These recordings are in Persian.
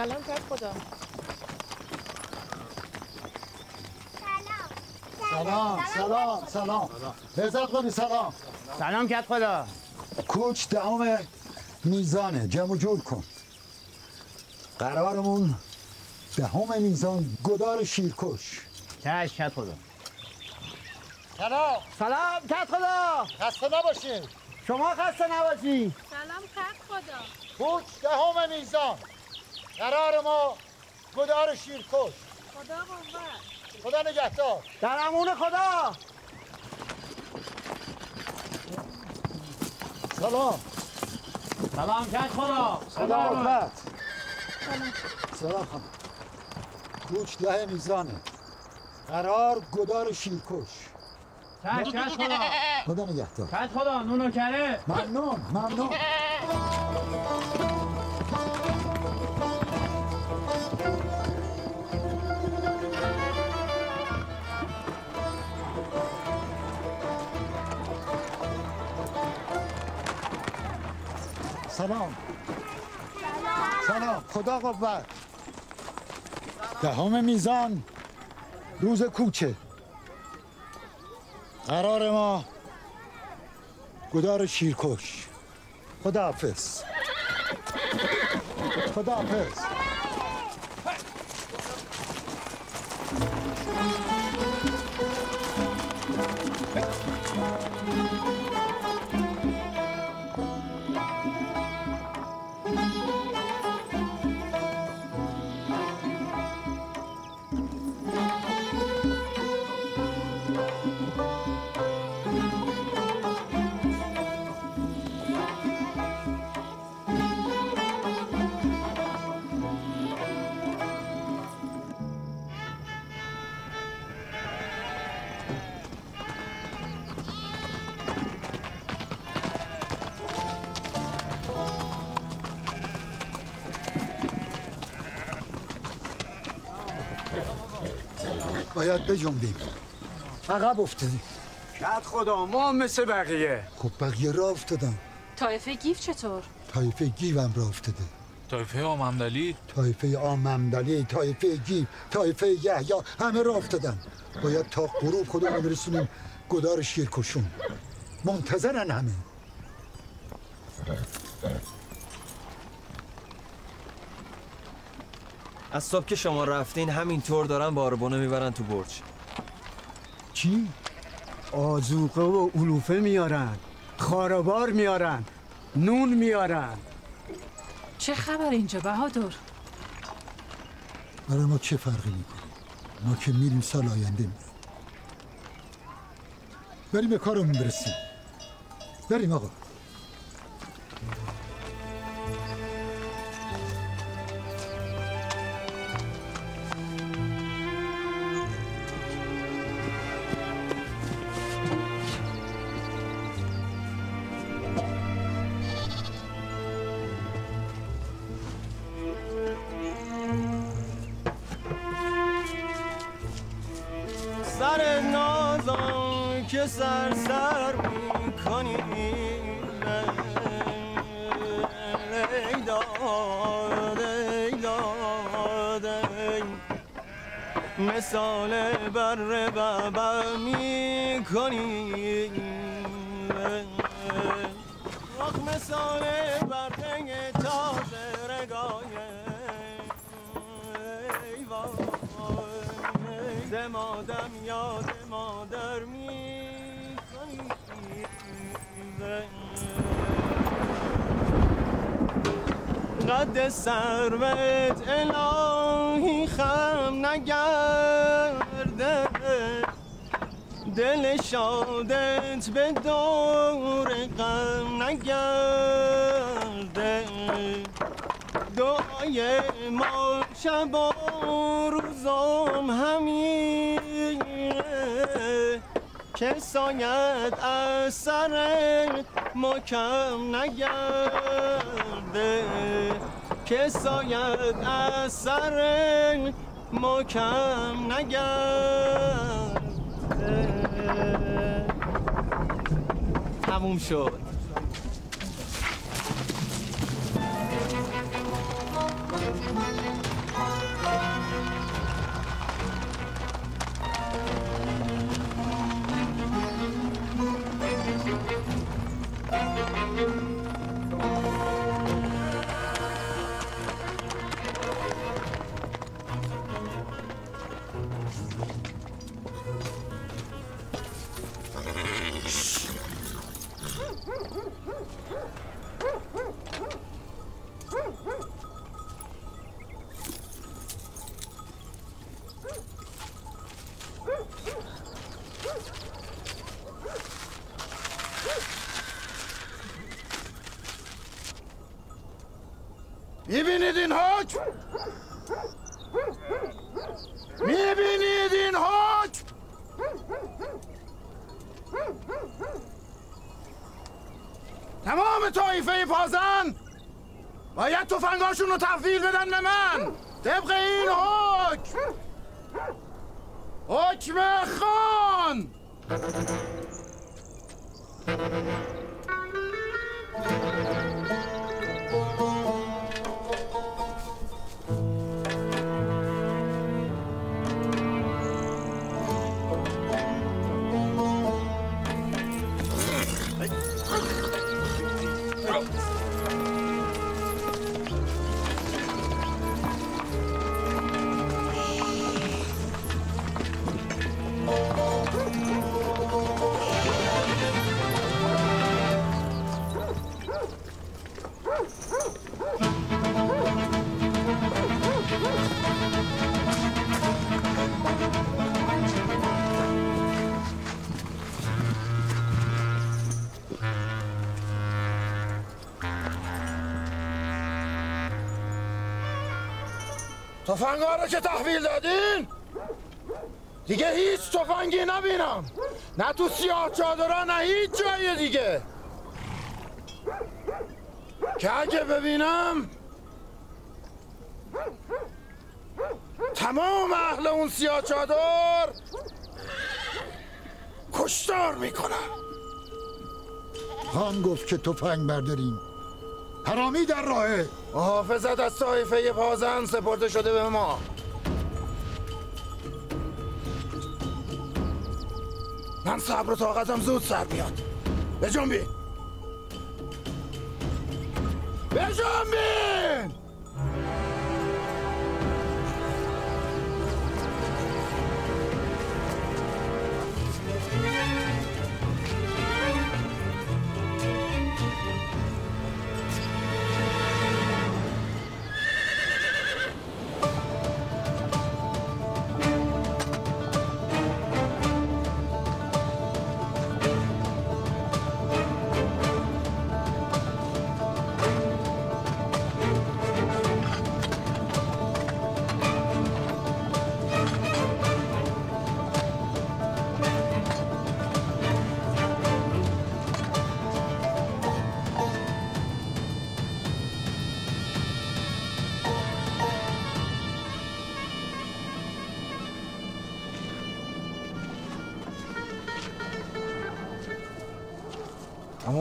سلام کرد خدا. سلام سلام سلام. لذت کنی سلام. سلام کرد خدا. کوچ دهم میزانه جمع جور کن. قرارمون دهم میزان گدار شیرکش. چشم کرد خدا. سلام. سلام کرد خدا. خسته نباشین. شما خسته نباشی. سلام کرد خدا. کوچ دهم میزان. قرار ما گدار شیرکش خدا قوت. خدا نگهدار. در امون خدا. سلام. سلام کرد خدا. سلام. سلام. خانم کوچ ده میزانه. قرار گدار شیرکش چشم کرد خدا. خدا نگهدار. خدا نونو کره ممنون ممنون. سلام. سلام. خدا قوت. دهم میزان. روز کوچه قرار ما گدار شیرکش. خداحافظ. خداحافظ. باید بجنبیم. عقب افتادیم. کرد خدا ما مثل بقیه. خب بقیه را افتادم طایفه گیف چطور؟ طایفه گیوم را افتاده. طایفه آممدلی طایفه آممدلی طایفه گیو طایفه یحیی همه را افتادن. باید تا غروب خودمون برسونیم گدار شیرکشون. منتظرن همه. از صبح که شما رفتین همینطور دارن باربونه می‌برن تو برج. چی؟ آزوقه و علوفه میارن خاربار میارن نون میارن. چه خبر اینجا بهادر؟ برای ما چه فرقی می‌کنه؟ ما که میریم سال آینده میریم. بریم به کارمون برسیم. بریم آقا. که سر سر می‌کنی. لیلا لیلا مثال بر بابا می‌کنی. آخ مثال برگ تازه رگایه ای وای. دمادم یاد قد سروت الهی خم نگرده. دل شادت به دور غم نگرده. دعای ما شب و روزم همینه. که ساید از سر ما کم نگرده که ساید از سر نگرده. تموم شد. تمام طایفه پازن. باید تفنگاشون رو تحویل بدن به من. طبق این حکم. حکم خان. تفنگا رو که تحویل دادین؟ دیگه هیچ تفنگی نبینم. نه تو سیاه چادرها نه هیچ جای دیگه. که اگه ببینم تمام اهل اون سیاه چادر کشتار می‌کنم خان گفت که تفنگ برداریم. حرامی در راهه. محافظت از طایفه پازن سپرده شده به ما. من صبر و طاقتم زود سر میاد. به جنبین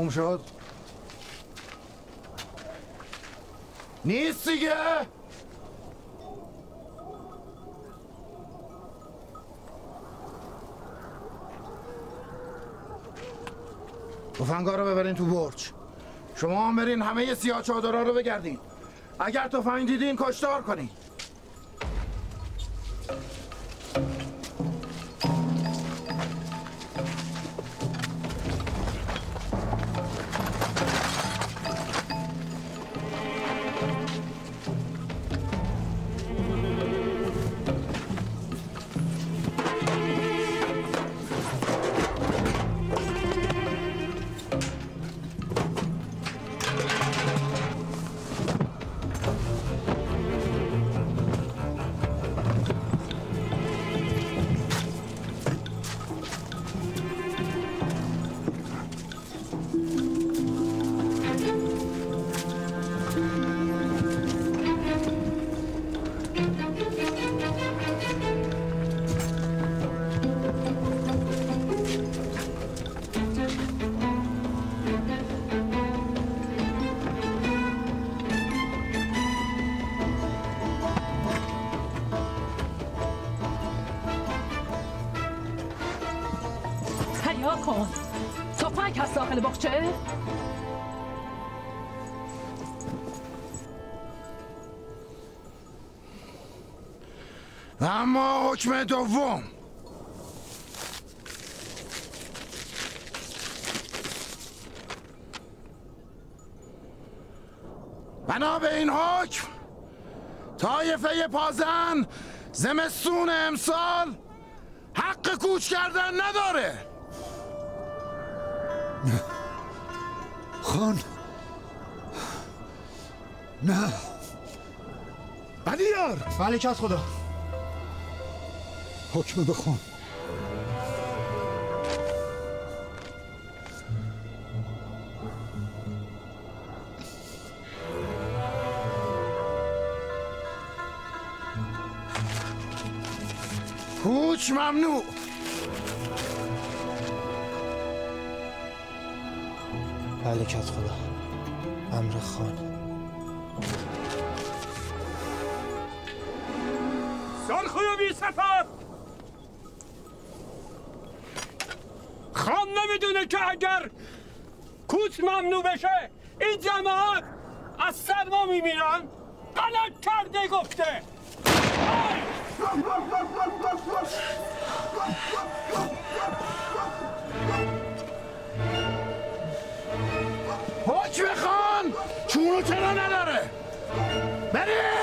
تموم شد؟ نیست دیگه! تفنگا رو ببرین تو برج. شما هم برین همه سیاه چادرها رو بگردین. اگر تفنگ دیدین کشتار کنین. داخل باغچه؟ اما حکم دوم. بنا به این حکم طایفه پازن زمستون امسال حق کوچ کردن نداره. خان نه. بدیار بله از خدا. حکم بخون. کوچ ممنوع. از خدا. امر خان. سرخوی بی سفر! خان نمی‌دونه که اگر کوچ ممنوع بشه این جماعت از سرما میمیرن غلط کرده گفته. چرا نداره؟ برید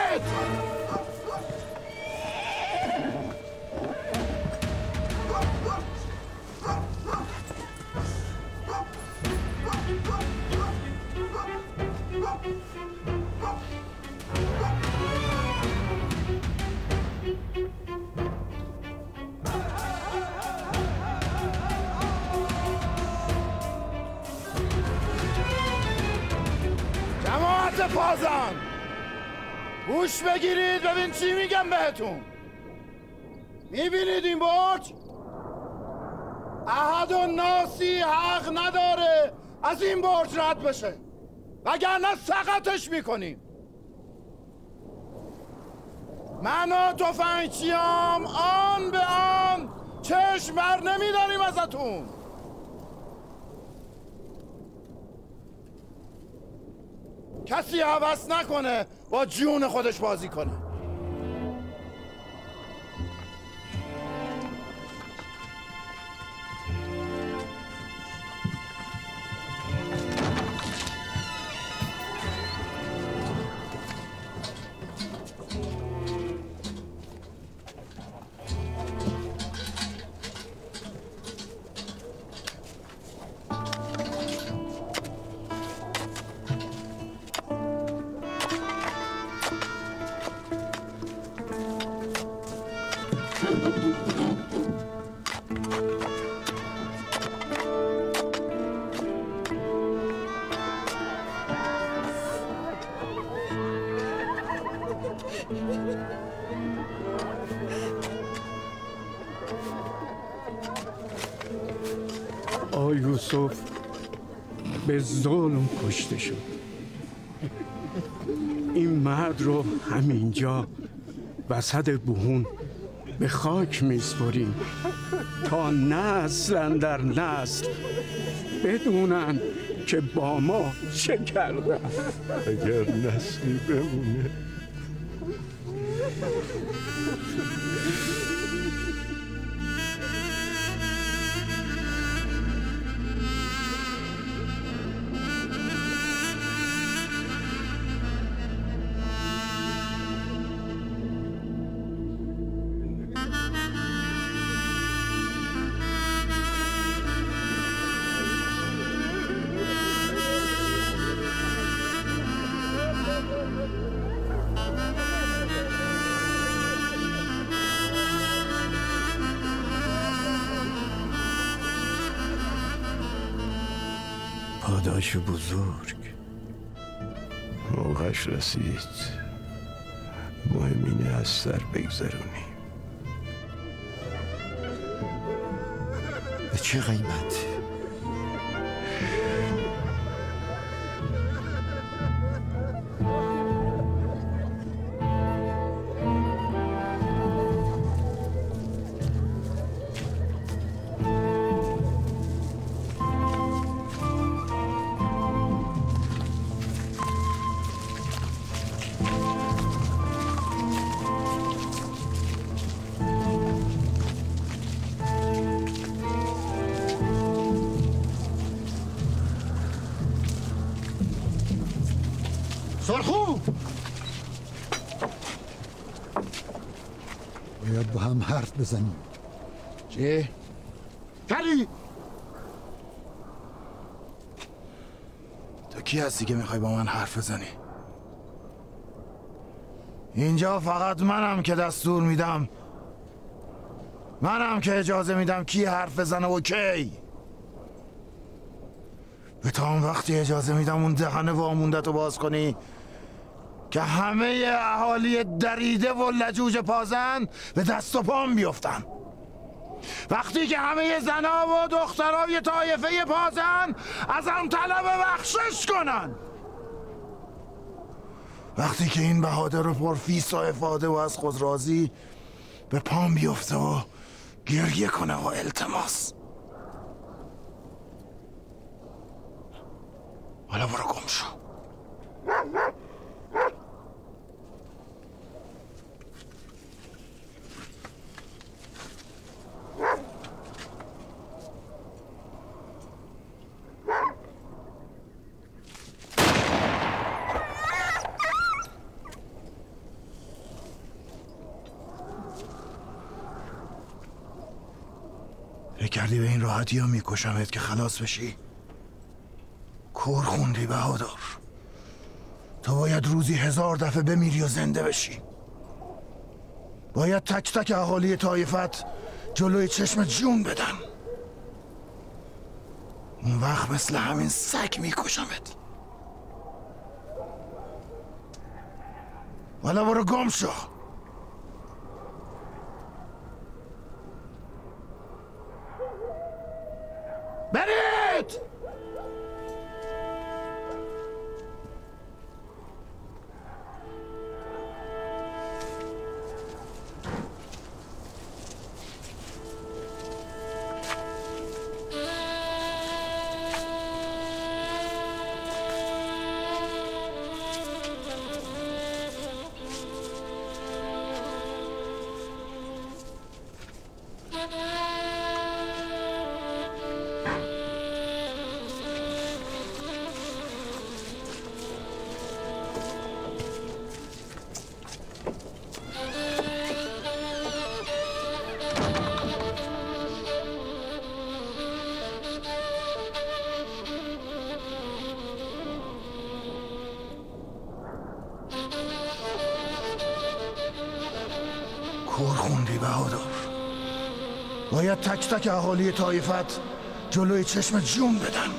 پازن گوش بگیرید ببین چی میگم بهتون. می‌بینید این برج؟ احد و ناسی حق نداره از این برج رد بشه. وگرنه سقطش می‌کنیم. من و تفنگچیام آن به آن چشم بر نمیداریم ازتون. کسی حوض نکنه با جون خودش بازی کنه. یوسف به ظلم کشته شد. این مرد رو همینجا وسط بهون به خاک میسپریم تا نسل در نسل بدونن که با ما چه کردن. اگر نسلی بمونه پاداش بزرگ. موقعش رسید. مهم اینه از سر بگذرونیم به چه قیمت؟ باید با هم حرف بزنیم چی؟ کلی تو کی هستی که می‌خوای با من حرف بزنی؟ اینجا فقط منم که دستور میدم منم که اجازه میدم کی حرف بزنه و کی به تا اون وقتی اجازه میدم اون دهن واموندت رو باز کنی که همه اهالی دریده و لجوج پازن به دست و پام بیفتن وقتی که همه زنا و دخترای طایفه پازن ازم طلب بخشش کنن وقتی که این بهادر پرفیس و افاده و از خود راضی به پام بیفته و گریه کنه و التماس. حالا برو گم شو. کردی به این راحتی ها میکشمت که خلاص بشی؟ کور خوندی بهادر. تو باید روزی هزار دفعه بمیری و زنده بشی. باید تک تک اهالی طایفت جلوی چشم جون بدن. اون وقت مثل همین سگ میکشمت. حالا برو گم شو. باید تک تک اهالی طایفت جلوی چشم جون بدن.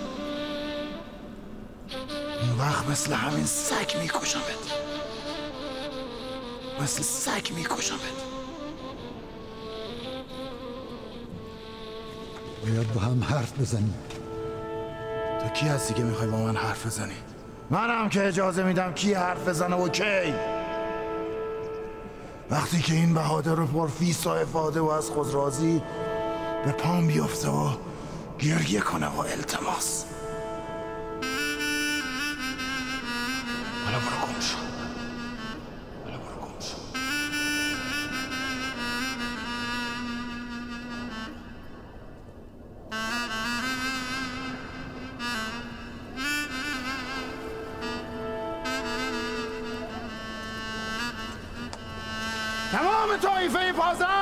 اون وقت مثل همین سگ میکشمت. مثل سگ میکشمت. باید با هم حرف بزنیم. تو کی هستی که می‌خوای با من حرف بزنی؟ منم که اجازه میدم کی حرف بزنه و کی. وقتی که این بهادر پرفیس و افاده و از خود راضی به پام بیفته و گریه کنه و التماس. حالا برو گم شو. حالا برو گم شو. تمام طایفه پازن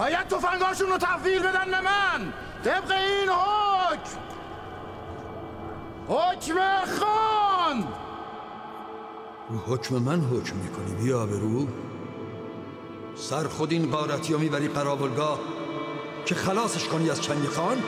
باید تفنگاشون رو تحویل بدن به من. طبق این حکم. حکم خان. رو حکم من حکم می‌کنی بیا برو. سر خود این قارتی رو می‌بری قرابلگاه که خلاصش کنی از چنگی خان.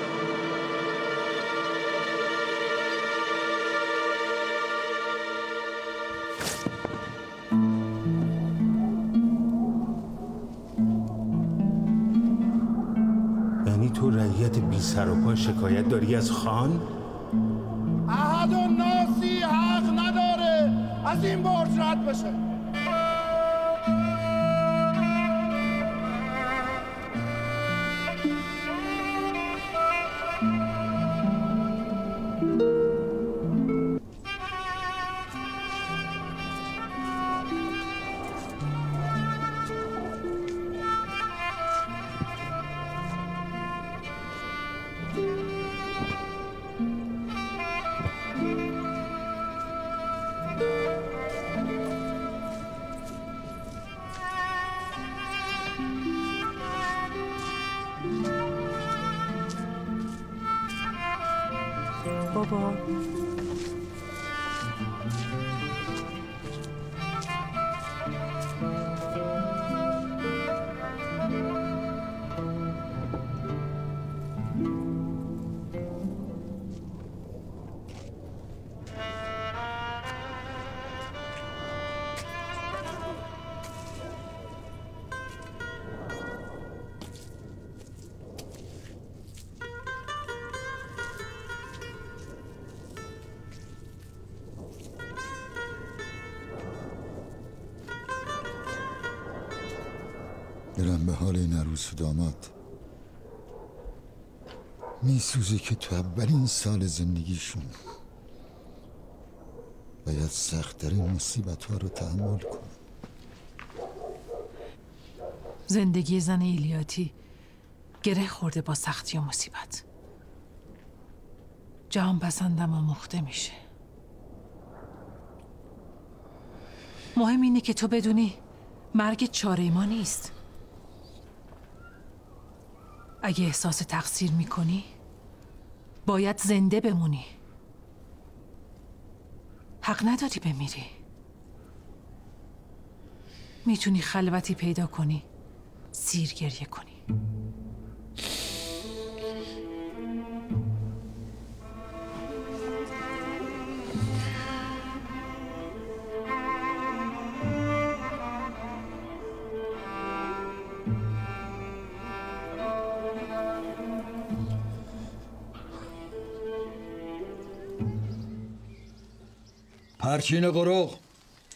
شکایت داری از خان؟ احد و ناسی حق نداره از این برج رد بشه حال این عروس و داماد. میسوزه که تو اولین سال زندگیشون باید سختترین مصیبت ها رو تحمل کن. زندگی زن ایلیاتی گره خورده با سختی و مصیبت. جهان پسندم آموخته میشه. مهم اینه که تو بدونی مرگ چاره ما نیست. اگه احساس تقصیر می‌کنی باید زنده بمونی. حق نداری بمیری. می‌تونی خلوتی پیدا کنی سیر گریه کنی. پرچین قروق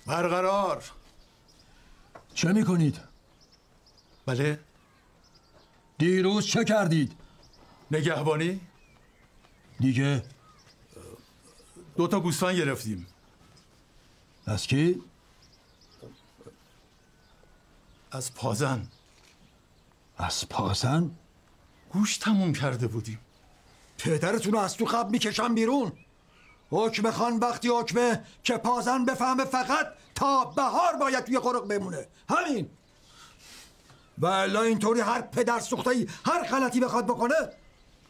برقرار. چه می‌کنید؟ بله. دیروز چه کردید؟ نگهبانی. دیگه؟ دو تا گوسفند گرفتیم. از کی؟ از پازن. از پاسن؟ گوش تموم کرده بودیم. پدرتون رو از تو خب می‌کشم بیرون. حکم خان وقتی حکمه که پازن بفهمه فقط تا بهار باید توی قرق بمونه. همین. و الا اینطوری هر پدر سوختهی هر غلطی بخواد بکنه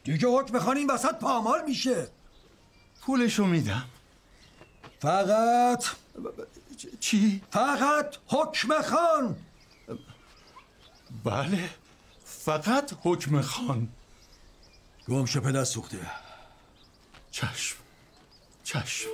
دیگه حکم خان این وسط پامال میشه. پولشو میدم. فقط. چی؟ فقط حکم خان. بله فقط حکم خان. گمشه پدر سوخته. چشم. چشم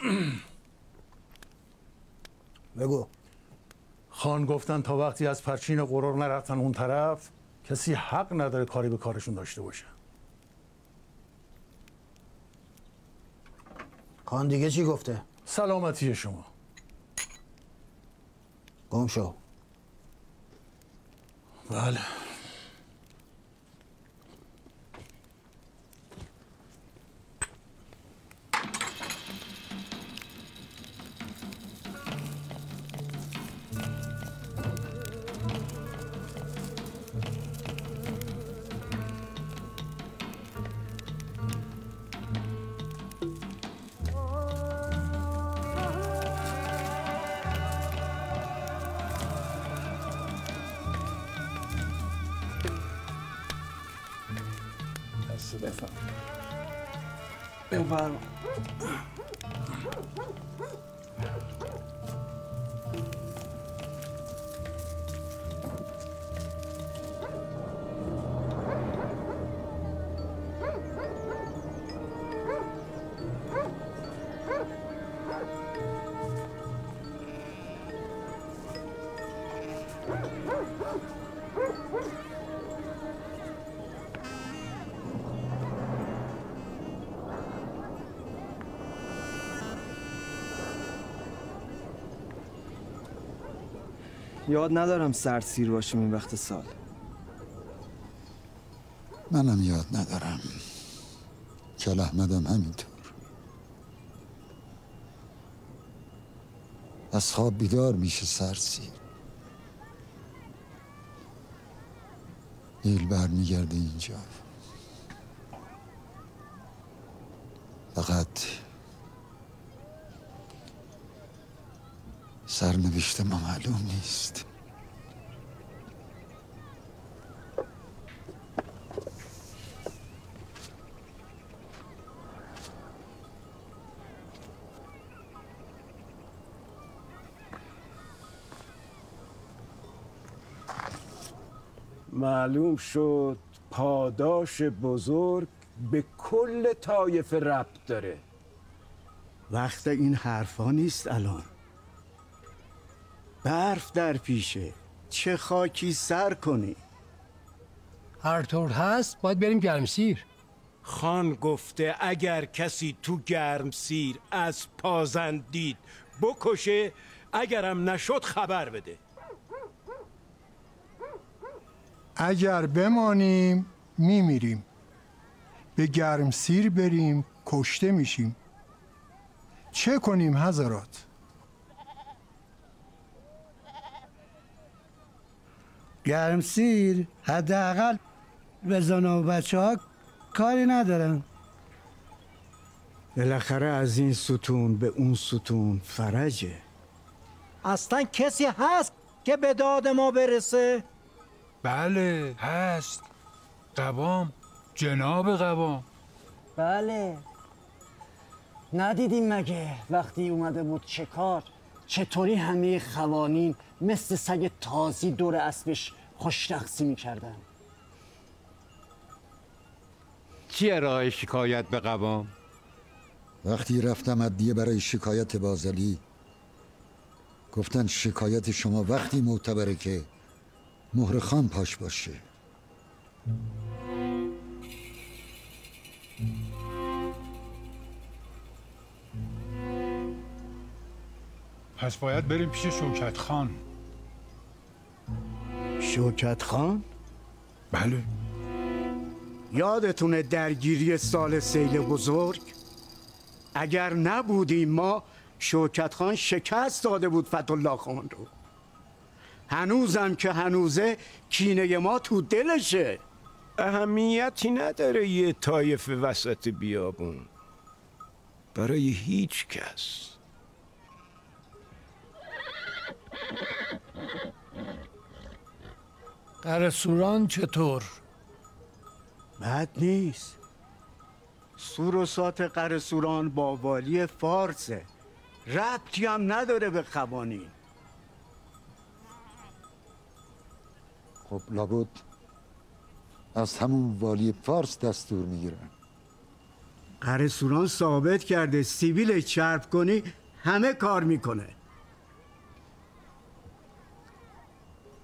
بگو. خان گفتن تا وقتی از پرچین قرار نرفتن اون طرف کسی حق نداره کاری به کارشون داشته باشه. خان دیگه چی گفته؟ سلامتی شما. گم شو. بله. یاد ندارم سرد سیر باشیم این وقت سال. منم یاد ندارم. کل احمدم همینطور. از خواب بیدار میشه سرسیر ایل برمیگرده اینجا. فقط سرنوشت ما معلوم نیست. معلوم شد پاداش بزرگ به کل طایف ربط داره. وقت این حرفا نیست الان. برف در پیشه. چه خاکی سر کنی. هر طور هست باید بریم گرمسیر خان گفته اگر کسی تو گرمسیر از پازن دید بکشه اگرم نشد خبر بده. اگر بمانیم میمیریم. به گرمسیر بریم کشته میشیم. چه کنیم حضرات؟ گرمسیر حداقل به زن و بچه ها کاری ندارن. بالاخره از این ستون به اون ستون فرجه. اصلا کسی هست که به داد ما برسه؟ بله هست. قوام جناب قوام. بله. ندیدیم مگه وقتی اومده بود شکار چطوری همه خوانین مثل سگ تازی دور اسبش خوش رقصی می‌کردن. چیه راه شکایت به قوام؟ وقتی رفتم ادیه برای شکایت بازلی گفتن شکایت شما وقتی معتبره که مهر خان پاش باشه. پس باید بریم پیش شوکت خان. شوکت خان؟ بله. یادتونه درگیری سال سیل بزرگ؟ اگر نبودیم ما شوکت خان شکست داده بود فتح خان رو. هنوزم که هنوزه کینه ما تو دلشه. اهمیتی نداره یه طایف وسط بیابون. برای هیچ کس. قرسوران چطور؟ بد نیست. سوروسات قرسوران با والی فارسه. ربطی هم نداره به قوانین. خب لابد از همون والی فارس دستور می‌گیرن. قرسوران ثابت کرده سیبیل چرب کنی همه کار می‌کنه.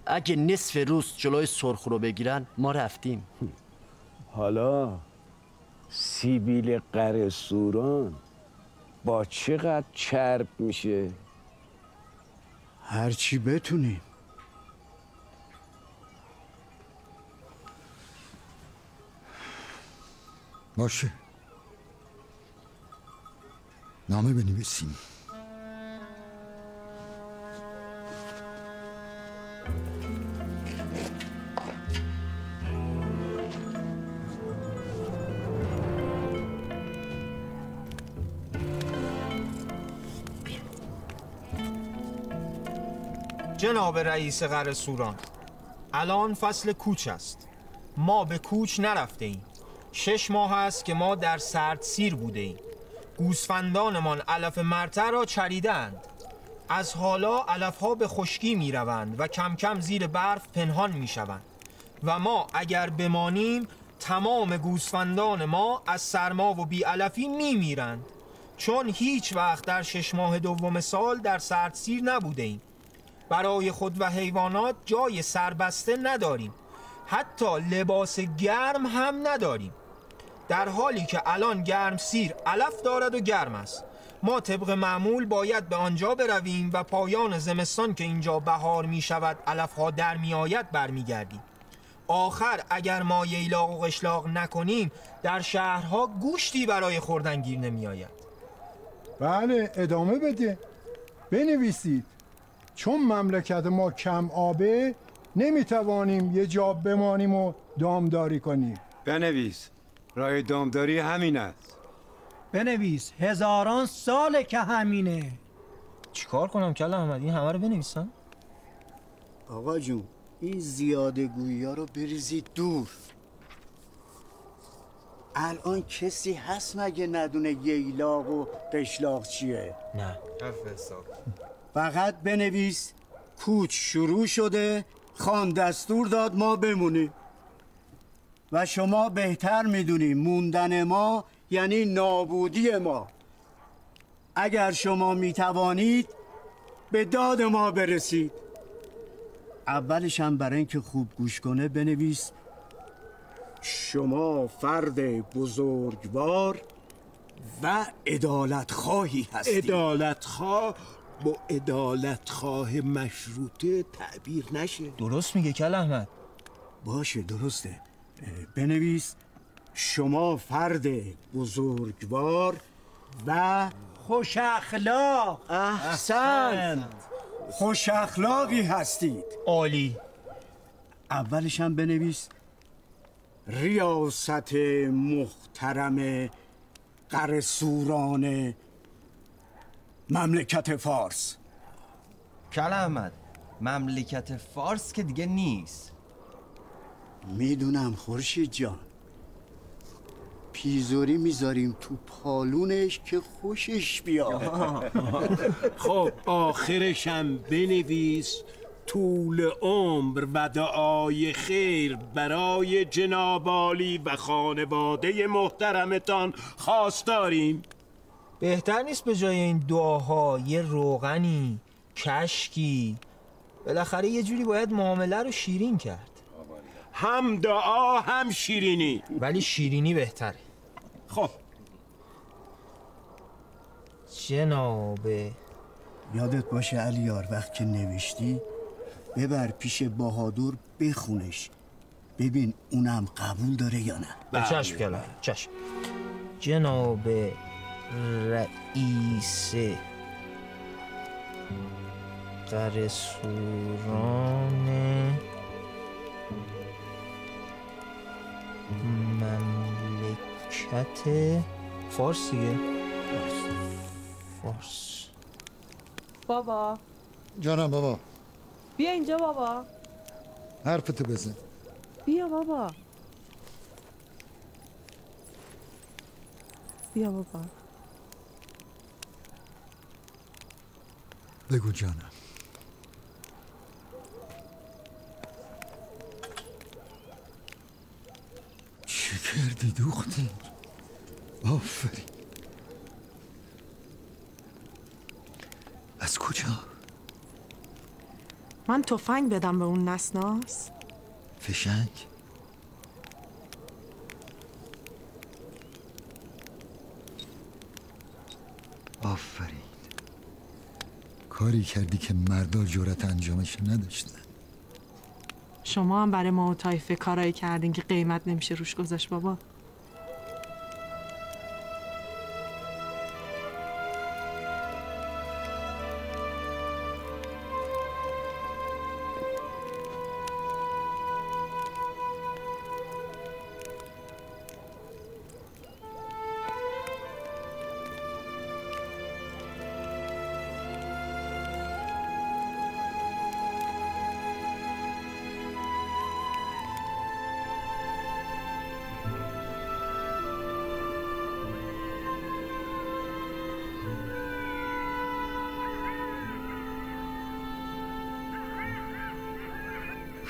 اگه نصف روز جلوی سرخ رو بگیرن ما رفتیم. حالا سیبیل قرسوران با چقدر چرب میشه؟ هرچی بتونیم. باشه. نامه بنویسیم. جناب رئیس قره سوران الان فصل کوچ است. ما به کوچ نرفته ایم شش ماه است که ما در سرد سیر بوده ایم گوسفندانمان علف مرتع را چریدند از حالا علف ها به خشکی می روند و کم کم زیر برف پنهان می شوند و ما اگر بمانیم تمام گوسفندان ما از سرما و بیعلفی می میرند چون هیچ وقت در شش ماه دوم سال در سرد سیر نبوده ایم برای خود و حیوانات جای سربسته نداریم. حتی لباس گرم هم نداریم. در حالی که الان گرم سیر علف دارد و گرم است. ما طبق معمول باید به آنجا برویم و پایان زمستان که اینجا بهار می شود علف ها در می آید برمیگردیم. آخر اگر ما ییلاق و قشلاق نکنیم در شهرها گوشتی برای خوردن گیر نمی آید. بله ادامه بده. بنویسید. چون مملکت ما کم آبه نمی‌توانیم یه جا بمانیم و دامداری کنیم. بنویس. رای دامداری همین است. بنویس. هزاران ساله که همینه. چیکار کنم کل احمد؟ این همه رو بنویسم؟ آقا جون این زیاده گویی ها رو بریزید دور. الان کسی هست مگه ندونه ییلاق و قشلاق چیه؟ نه. حرف حساب. فقط بنویس کوچ شروع شده خان دستور داد ما بمونیم. و شما بهتر می‌دونی موندن ما یعنی نابودی ما. اگر شما می‌توانید به داد ما برسید. اولش هم برای اینکه خوب گوش کنه بنویس. شما فرد بزرگوار و عدالت خواهی هستید عدالت خواه با عدالت خواه مشروطه تعبیر نشه. درست میگه کل احمد. باشه درسته. بنویس. شما فرد بزرگوار و خوش اخلاق. احسن. خوش اخلاقی هستید. عالی. اولش هم بنویس. ریاست محترم قرسوران مملکت فارس. کل احمد مملکت فارس که دیگه نیست. می‌دونم خورشید جان. پیزوری می‌ذاریم تو پالونش که خوشش بیاد. خب آخرشم بنویس طول عمر و دعای خیر برای جناب عالی و خانواده محترمتان. خواستاریم بهتر نیست به جای این دعاها یه روغنی کشکی. بالاخره یه جوری باید معامله رو شیرین کرد. هم دعا هم شیرینی. ولی شیرینی بهتره. خب. جناب. یادت باشه علیار وقت که نوشتی ببر پیش بهادور بخونش. ببین اونم قبول داره یا نه. چشم کلم چشم. جناب. رئیس قرسوران مملکت فارس دیگه. فارس. بابا. جانم بابا. بیا اینجا بابا. حرفتو بزن. بیا بابا. بیا بابا. بگو جانم. چی کردی دختر؟ آفرین. از کجا؟ من تفنگ بدم به اون نسناس. فشنگ آفرین کاری کردی که مردا جرأت انجامش نداشتن. شما هم برای ما و تایفه کارایی کردین که قیمت نمیشه روش گذاشت بابا.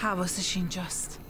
حواسش اینجاست.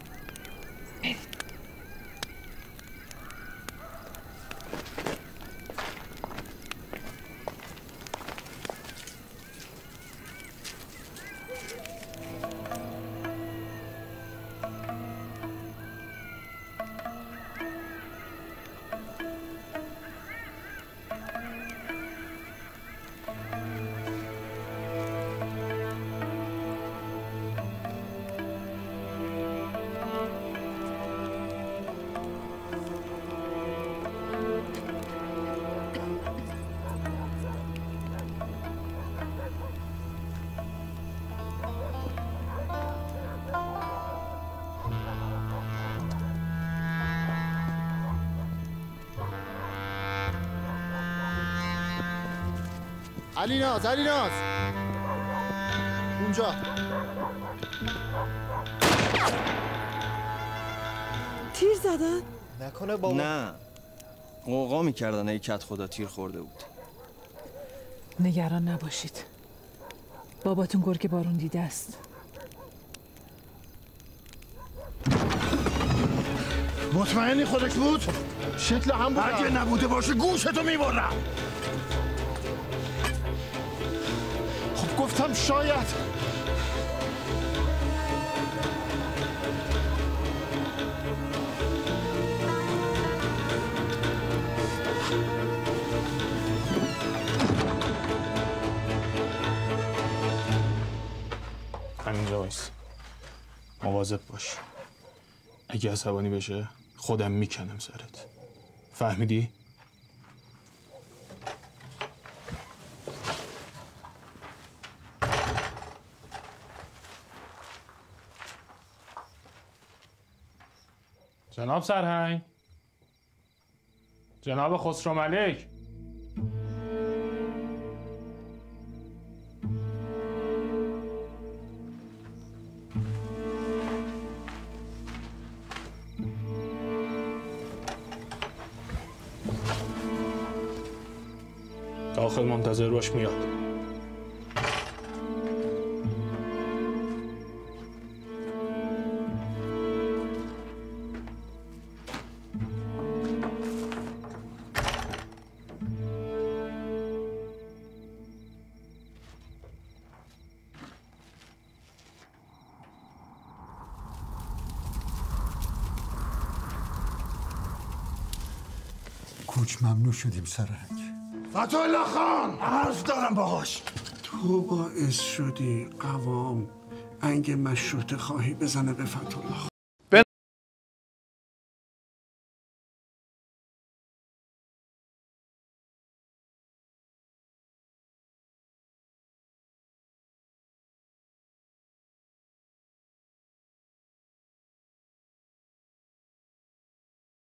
علی ناز علی ناز اونجا تیر زدن؟ نکنه بابا. نه. قوقا می‌کردن ای کت خدا تیر خورده بود. نگران نباشید. باباتون گرگ بارون دیده است. مطمئنی خودش بود؟ شکل هم بود. اگه نبوده باشه گوشتو می‌برم. گفتم شاید. همینجا وایس. مواظب باش. اگه عصبانی بشه خودم می‌کنم سرت. فهمیدی؟ جناب سرهنگ. جناب خسرو ملک. داخل منتظر باش میاد. شدیم سرنگ فتوالله خان! حرف دارم باهاش. تو باعث شدی قوام انگ مشروط خواهی بزنه به فتوالله